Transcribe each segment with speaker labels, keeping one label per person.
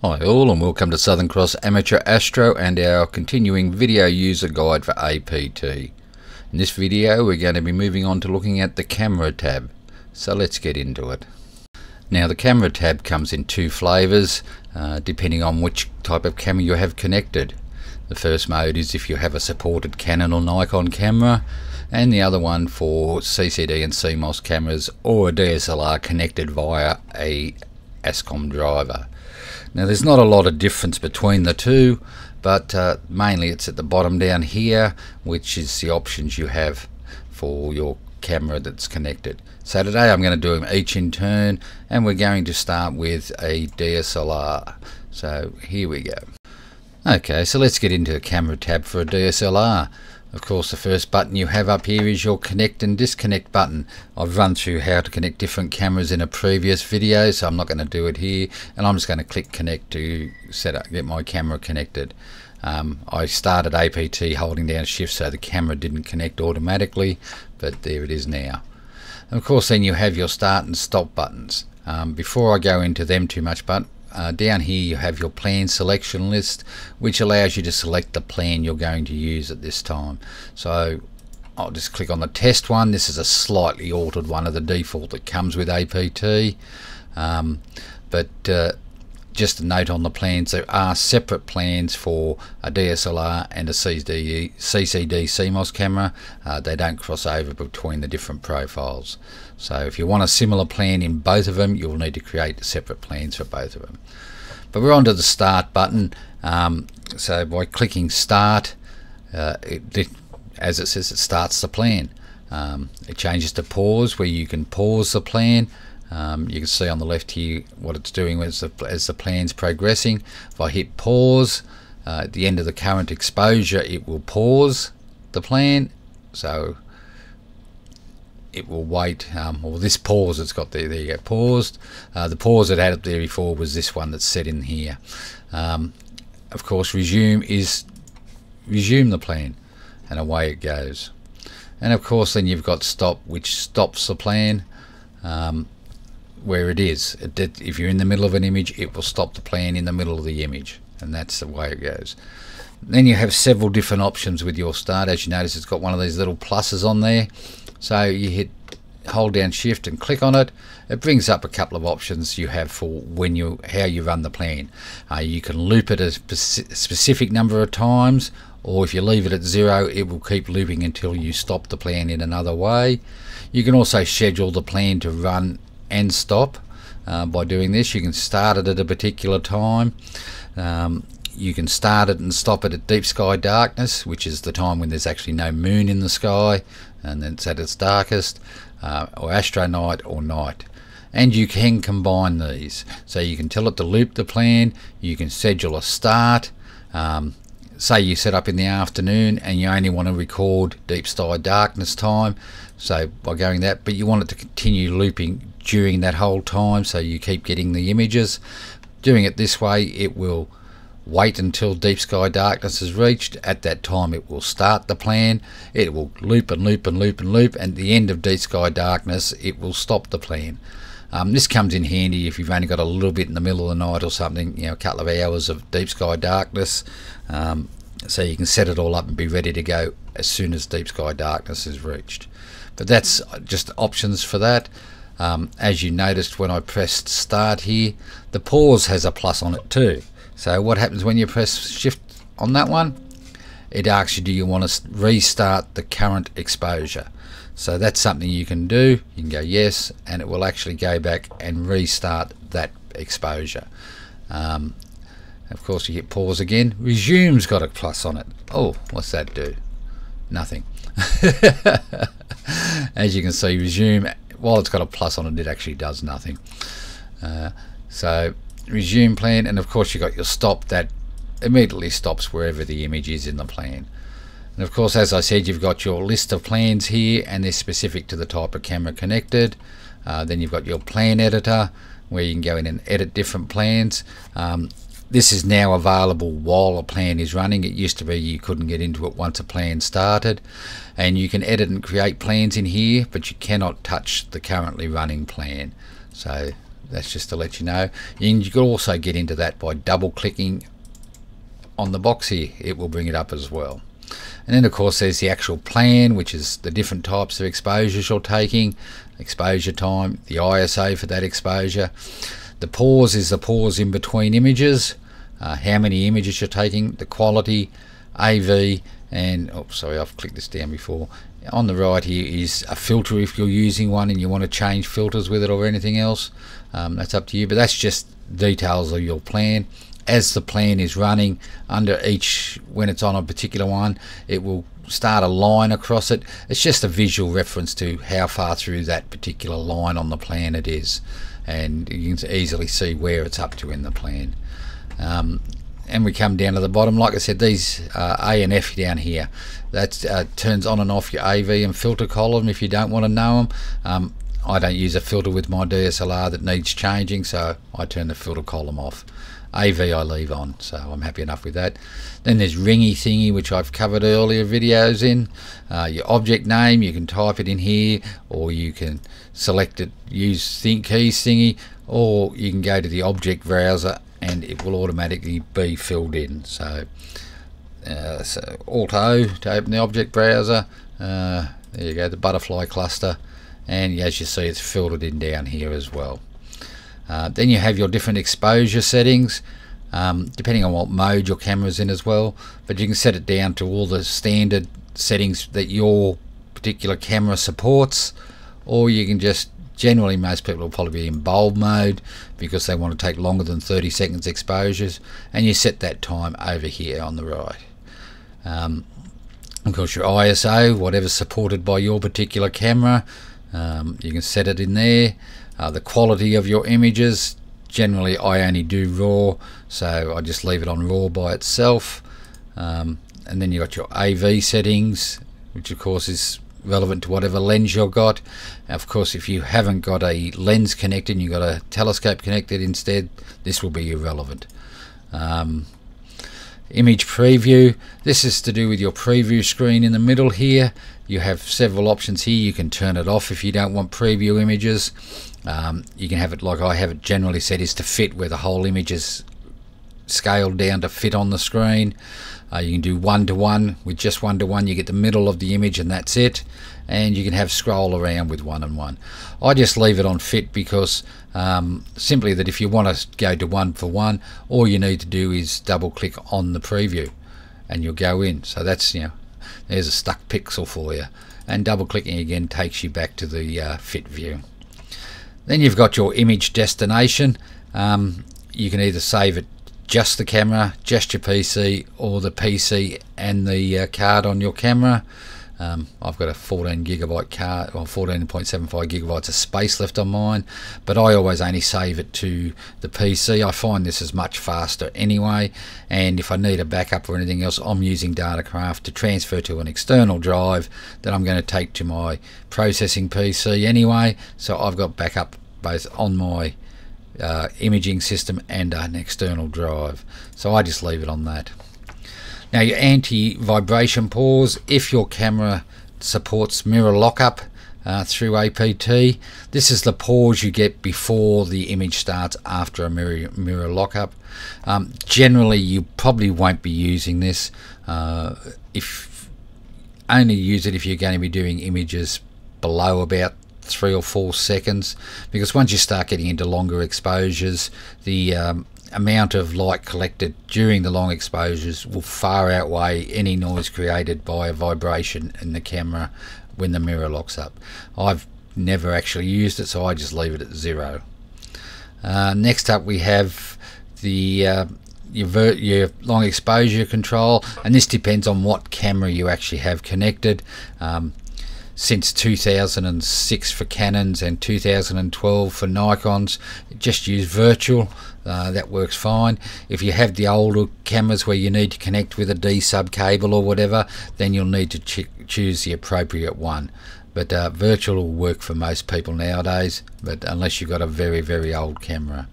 Speaker 1: Hi all and welcome to Southern Cross Amateur Astro and our continuing video user guide for APT. In this video we're going to be moving on to looking at the camera tab. So let's get into it. Now the camera tab comes in two flavours uh, depending on which type of camera you have connected. The first mode is if you have a supported Canon or Nikon camera and the other one for CCD and CMOS cameras or a DSLR connected via a ASCOM driver. Now there's not a lot of difference between the two but uh, mainly it's at the bottom down here which is the options you have for your camera that's connected. So today I'm going to do them each in turn and we're going to start with a DSLR. So here we go. Okay so let's get into the camera tab for a DSLR. Of course the first button you have up here is your connect and disconnect button. I've run through how to connect different cameras in a previous video so I'm not going to do it here and I'm just going to click connect to set up get my camera connected. Um, I started APT holding down shift so the camera didn't connect automatically but there it is now. And of course then you have your start and stop buttons. Um, before I go into them too much but uh, down here you have your plan selection list which allows you to select the plan you're going to use at this time. So I'll just click on the test one. This is a slightly altered one of the default that comes with APT um, but uh, just a note on the plans. There are separate plans for a DSLR and a CCD, CCD CMOS camera. Uh, they don't cross over between the different profiles. So if you want a similar plan in both of them you'll need to create separate plans for both of them. But we're on to the start button. Um, so by clicking start uh, it, as it says it starts the plan. Um, it changes to pause where you can pause the plan um, you can see on the left here what it's doing as the, as the plan's progressing. If I hit pause uh, at the end of the current exposure it will pause the plan. So it will wait um, or this pause it's got there, there you go paused. Uh, the pause it had up there before was this one that's set in here. Um, of course resume is resume the plan and away it goes. And of course then you've got stop which stops the plan. Um, where it is. It, if you're in the middle of an image, it will stop the plan in the middle of the image, and that's the way it goes. Then you have several different options with your start. As you notice, it's got one of these little pluses on there. So you hit hold down shift and click on it it brings up a couple of options you have for when you how you run the plan uh, you can loop it a specific number of times or if you leave it at zero it will keep looping until you stop the plan in another way you can also schedule the plan to run and stop uh, by doing this. You can start it at a particular time. Um, you can start it and stop it at deep sky darkness, which is the time when there's actually no moon in the sky and then it's at its darkest, uh, or astro night or night. And you can combine these. So you can tell it to loop the plan, you can schedule a start. Um, say you set up in the afternoon and you only want to record deep sky darkness time, so by going that, but you want it to continue looping during that whole time so you keep getting the images. Doing it this way it will wait until deep sky darkness is reached. At that time it will start the plan. It will loop and loop and loop and loop and at the end of deep sky darkness it will stop the plan. Um, this comes in handy if you've only got a little bit in the middle of the night or something, you know, a couple of hours of deep sky darkness. Um, so you can set it all up and be ready to go as soon as deep sky darkness is reached. But that's just options for that. Um, as you noticed when I pressed start here, the pause has a plus on it too. So what happens when you press shift on that one? It asks you do you want to restart the current exposure. So that's something you can do. You can go yes and it will actually go back and restart that exposure. Um, of course you hit pause again. Resume's got a plus on it. Oh, what's that do? Nothing. As you can see, resume while it's got a plus on it, it actually does nothing. Uh, so resume plan, and of course you've got your stop that immediately stops wherever the image is in the plan. And of course, as I said, you've got your list of plans here, and they're specific to the type of camera connected. Uh, then you've got your plan editor, where you can go in and edit different plans. Um, this is now available while a plan is running. It used to be you couldn't get into it once a plan started. And you can edit and create plans in here, but you cannot touch the currently running plan. So that's just to let you know and you can also get into that by double clicking on the box here it will bring it up as well and then of course there's the actual plan which is the different types of exposures you're taking exposure time the ISO for that exposure the pause is the pause in between images uh, how many images you're taking the quality AV and oh sorry I've clicked this down before. On the right here is a filter if you're using one and you want to change filters with it or anything else. Um, that's up to you but that's just details of your plan. As the plan is running under each when it's on a particular one it will start a line across it. It's just a visual reference to how far through that particular line on the plan it is and you can easily see where it's up to in the plan. Um, and we come down to the bottom. Like I said these uh, A and F down here that uh, turns on and off your AV and filter column if you don't want to know them um, I don't use a filter with my DSLR that needs changing so I turn the filter column off. AV I leave on so I'm happy enough with that. Then there's ringy thingy which I've covered earlier videos in. Uh, your object name you can type it in here or you can select it. Use think keys thingy or you can go to the object browser and it will automatically be filled in. So uh, so alt to open the object browser. Uh, there you go the butterfly cluster. And as you see it's filtered in down here as well. Uh, then you have your different exposure settings um, depending on what mode your camera's in as well. But you can set it down to all the standard settings that your particular camera supports or you can just generally most people will probably be in bulb mode because they want to take longer than 30 seconds exposures and you set that time over here on the right. Um, of course your ISO whatever's supported by your particular camera um, you can set it in there. Uh, the quality of your images generally I only do raw so I just leave it on raw by itself. Um, and then you got your AV settings which of course is relevant to whatever lens you've got. Of course if you haven't got a lens connected and you've got a telescope connected instead this will be irrelevant. Um, image preview. This is to do with your preview screen in the middle here. You have several options here. You can turn it off if you don't want preview images. Um, you can have it like I have it generally set is to fit where the whole image is scaled down to fit on the screen uh, you can do one to one with just one to one you get the middle of the image and that's it. And you can have scroll around with one and one I just leave it on fit because um, simply that if you want to go to one for one all you need to do is double click on the preview and you'll go in. So that's you know there's a stuck pixel for you. And double clicking again takes you back to the uh, fit view. Then you've got your image destination. Um, you can either save it just the camera, just your PC, or the PC and the uh, card on your camera. Um, I've got a 14 gigabyte card, or 14.75 gigabytes of space left on mine, but I always only save it to the PC. I find this is much faster anyway, and if I need a backup or anything else, I'm using Datacraft to transfer to an external drive that I'm going to take to my processing PC anyway. So I've got backup both on my uh, imaging system and an external drive. So I just leave it on that. Now your anti-vibration pause if your camera supports mirror lockup uh, through APT this is the pause you get before the image starts after a mirror, mirror lockup. Um, generally you probably won't be using this uh, if only use it if you're going to be doing images below about three or four seconds because once you start getting into longer exposures the um, amount of light collected during the long exposures will far outweigh any noise created by a vibration in the camera when the mirror locks up. I've never actually used it so I just leave it at zero. Uh, next up we have the uh, your, your, long exposure control and this depends on what camera you actually have connected. Um, since 2006 for Canons and 2012 for Nikons. Just use virtual, uh, that works fine. If you have the older cameras where you need to connect with a D sub cable or whatever, then you'll need to ch choose the appropriate one. But uh, virtual will work for most people nowadays, but unless you've got a very, very old camera.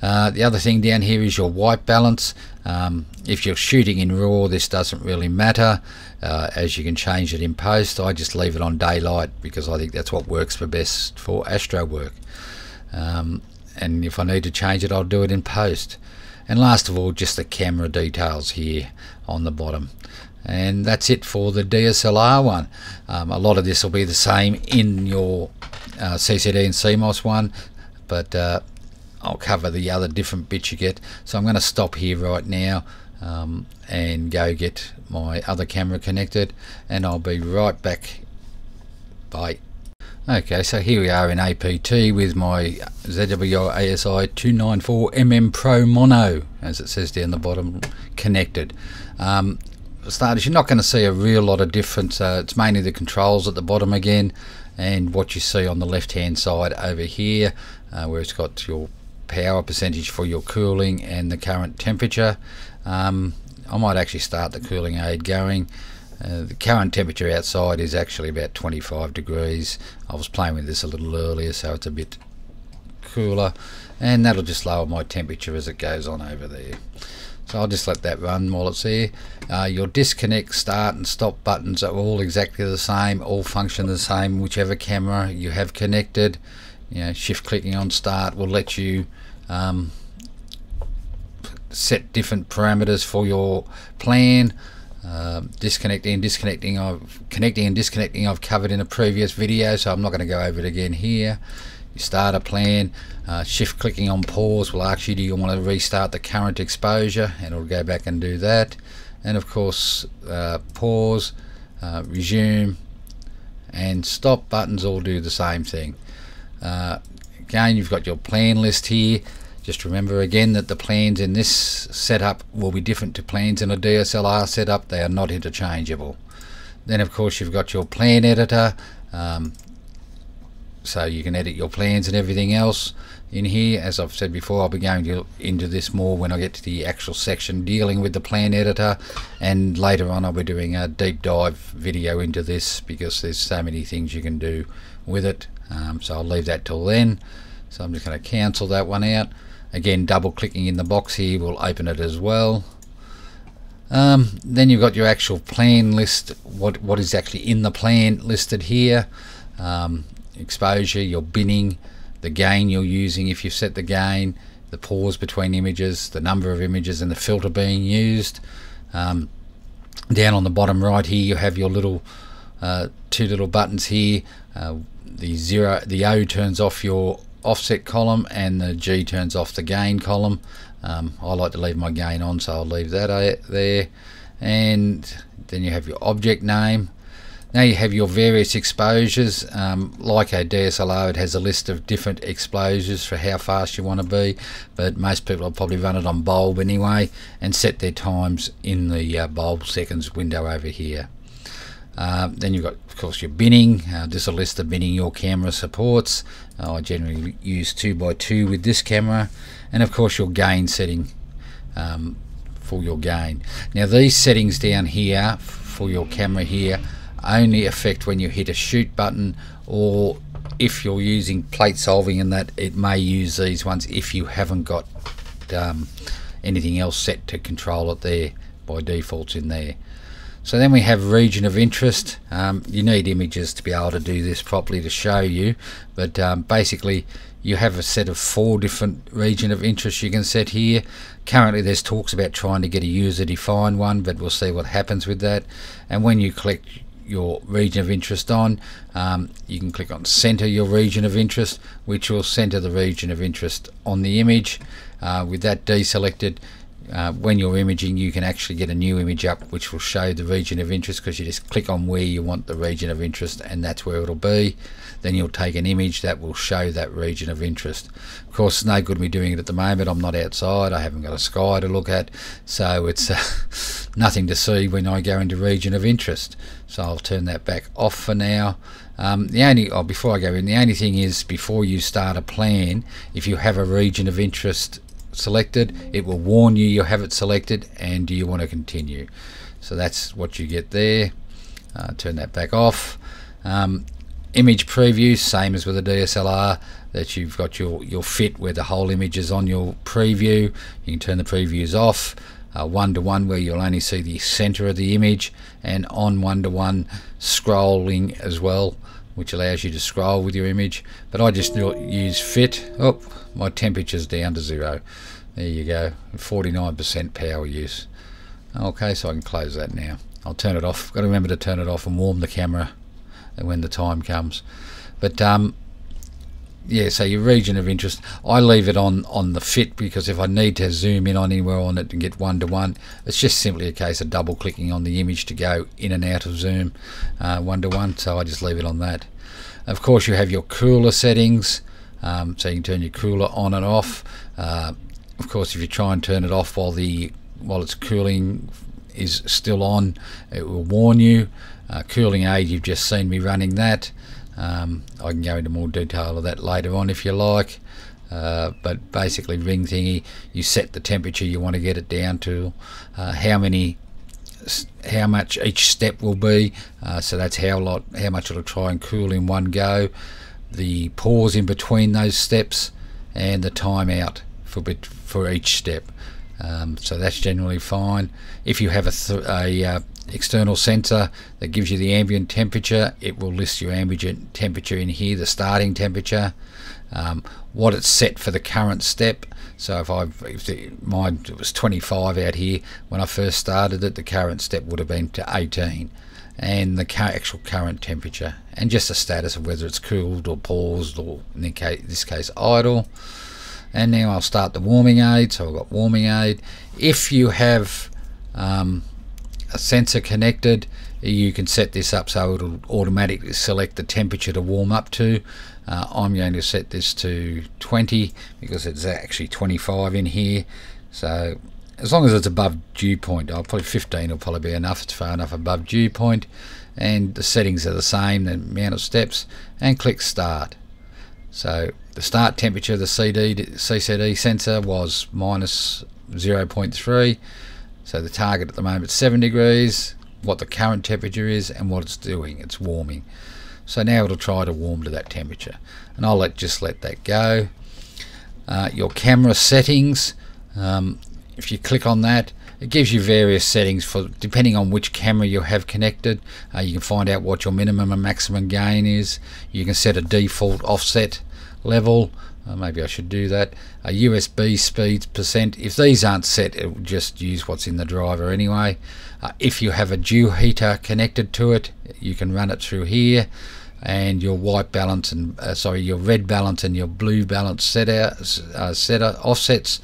Speaker 1: Uh, the other thing down here is your white balance. Um, if you're shooting in RAW, this doesn't really matter, uh, as you can change it in post. I just leave it on daylight because I think that's what works for best for astro work. Um, and if I need to change it I'll do it in post and last of all just the camera details here on the bottom and that's it for the DSLR one um, a lot of this will be the same in your uh, CCD and CMOS one but uh, I'll cover the other different bits you get so I'm going to stop here right now um, and go get my other camera connected and I'll be right back bye Okay, so here we are in APT with my ZWO ASI 294mm Pro Mono, as it says down the bottom, connected. Um, starters, you're not going to see a real lot of difference. Uh, it's mainly the controls at the bottom again, and what you see on the left-hand side over here, uh, where it's got your power percentage for your cooling and the current temperature. Um, I might actually start the cooling aid going. Uh, the current temperature outside is actually about 25 degrees. I was playing with this a little earlier so it's a bit cooler and that'll just lower my temperature as it goes on over there. So I'll just let that run while it's there. Uh, your disconnect, start and stop buttons are all exactly the same, all function the same whichever camera you have connected. You know, shift clicking on start will let you um, set different parameters for your plan um, disconnecting and disconnecting I've connecting and disconnecting I've covered in a previous video so I'm not going to go over it again here. You start a plan uh, shift clicking on pause will ask you do you want to restart the current exposure? And it'll go back and do that. And of course uh, pause uh, resume and stop buttons all do the same thing. Uh, again you've got your plan list here just remember again that the plans in this setup will be different to plans in a DSLR setup. They are not interchangeable. Then of course you've got your plan editor. Um, so you can edit your plans and everything else in here. As I've said before, I'll be going to, into this more when I get to the actual section dealing with the plan editor. And later on I'll be doing a deep dive video into this because there's so many things you can do with it. Um, so I'll leave that till then. So I'm just going to cancel that one out again double clicking in the box here will open it as well. Um, then you've got your actual plan list what what is actually in the plan listed here. Um, exposure your binning the gain you're using if you've set the gain the pause between images the number of images and the filter being used. Um, down on the bottom right here you have your little uh, two little buttons here. Uh, the zero the O turns off your offset column and the G turns off the gain column. Um, I like to leave my gain on so I'll leave that there and then you have your object name. Now you have your various exposures. Um, like a DSLR it has a list of different exposures for how fast you want to be but most people will probably run it on bulb anyway and set their times in the uh, bulb seconds window over here. Uh, then you've got, of course, your binning. Uh, just a list of binning your camera supports. Uh, I generally use 2x2 with this camera. And, of course, your gain setting um, for your gain. Now, these settings down here for your camera here only affect when you hit a shoot button or if you're using plate solving and that it may use these ones if you haven't got um, anything else set to control it there by defaults in there so then we have region of interest. Um, you need images to be able to do this properly to show you, but um, basically you have a set of four different region of interest you can set here. Currently there's talks about trying to get a user defined one, but we'll see what happens with that. And when you click your region of interest on, um, you can click on center your region of interest, which will center the region of interest on the image. Uh, with that deselected, uh, when you're imaging you can actually get a new image up which will show the region of interest because you just click on where you want the region of interest and that's where it'll be. Then you'll take an image that will show that region of interest. Of course it's no good me doing it at the moment. I'm not outside. I haven't got a sky to look at. So it's uh, nothing to see when I go into region of interest. So I'll turn that back off for now. Um, the only oh, before I go in the only thing is before you start a plan if you have a region of interest selected it will warn you you have it selected and do you want to continue? So that's what you get there. Uh, turn that back off. Um, image preview same as with a DSLR that you've got your your fit where the whole image is on your preview. You can turn the previews off uh, one to one where you'll only see the center of the image and on one to one scrolling as well which allows you to scroll with your image but I just use fit. Oh my temperature's down to zero. There you go 49% power use. Okay so I can close that now. I'll turn it off. Got to remember to turn it off and warm the camera when the time comes. But um, yeah, so your region of interest, I leave it on on the fit because if I need to zoom in on anywhere on it and get one to one, it's just simply a case of double clicking on the image to go in and out of zoom uh, one to one. So I just leave it on that. Of course, you have your cooler settings, um, so you can turn your cooler on and off. Uh, of course, if you try and turn it off while the while it's cooling is still on, it will warn you. Uh, cooling aid, you've just seen me running that. Um, I can go into more detail of that later on if you like. Uh, but basically, ring thingy, you set the temperature you want to get it down to, uh, how many, how much each step will be. Uh, so that's how lot, how much it'll try and cool in one go. The pause in between those steps, and the timeout for for each step. Um, so that's generally fine. If you have a, a uh, external sensor that gives you the ambient temperature. It will list your ambient temperature in here, the starting temperature, um, what it's set for the current step. So if I, if the, mine it was 25 out here when I first started it, the current step would have been to 18, and the actual current temperature, and just the status of whether it's cooled or paused or in this case idle. And now I'll start the warming aid. So I've got warming aid. If you have um, a sensor connected you can set this up so it'll automatically select the temperature to warm up to. Uh, I'm going to set this to 20 because it's actually 25 in here. So as long as it's above dew point I'll probably 15 will probably be enough. It's far enough above dew point. And the settings are the same the amount of steps and click start. So the start temperature of the CD CCD sensor was minus 0.3 so the target at the moment is 7 degrees, what the current temperature is and what it's doing, it's warming. So now it'll try to warm to that temperature. And I'll let just let that go. Uh, your camera settings, um, if you click on that, it gives you various settings for depending on which camera you have connected. Uh, you can find out what your minimum and maximum gain is. You can set a default offset level uh, maybe I should do that. A USB speeds percent. If these aren't set, it will just use what's in the driver anyway. Uh, if you have a dew heater connected to it, you can run it through here. And your white balance and uh, sorry, your red balance and your blue balance set out uh, set offsets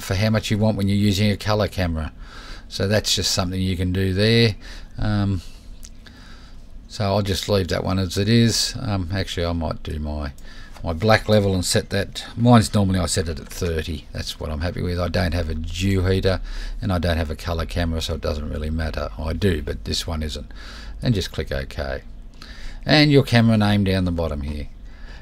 Speaker 1: for how much you want when you're using a color camera. So that's just something you can do there. Um, so I'll just leave that one as it is. Um, actually, I might do my my black level and set that mine's normally I set it at 30 that's what I'm happy with. I don't have a dew heater and I don't have a color camera so it doesn't really matter. I do but this one isn't. And just click OK. And your camera name down the bottom here.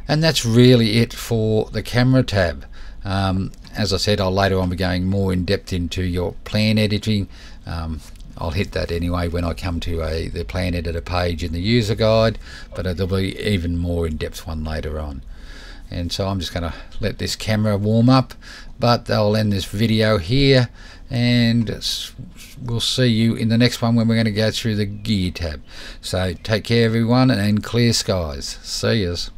Speaker 1: And that's really it for the camera tab. Um, as I said I'll later on be going more in depth into your plan editing. Um, I'll hit that anyway when I come to a the plan editor page in the user guide but there'll be even more in-depth one later on and so I'm just going to let this camera warm up but I'll end this video here and we'll see you in the next one when we're going to go through the gear tab. So take care everyone and clear skies. See yous